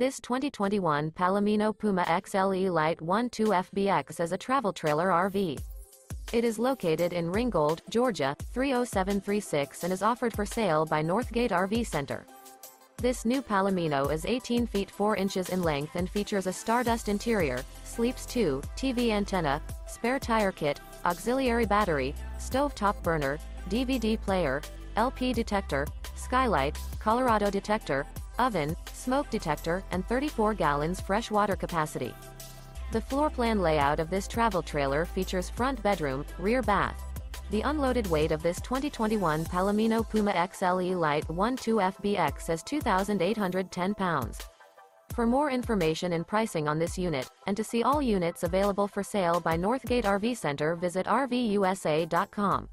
This 2021 Palomino Puma XLE Lite 12FBX is a travel trailer RV. It is located in Ringgold, Georgia, 30736 and is offered for sale by Northgate RV Center. This new Palomino is 18 feet 4 inches in length and features a Stardust interior, Sleeps 2, TV antenna, spare tire kit, auxiliary battery, stove top burner, DVD player, LP detector, skylight, Colorado detector, oven, smoke detector, and 34 gallons fresh water capacity. The floor plan layout of this travel trailer features front bedroom, rear bath. The unloaded weight of this 2021 Palomino Puma XLE Lite 12FBX is 2,810 pounds. For more information and pricing on this unit, and to see all units available for sale by Northgate RV Center visit RVUSA.com.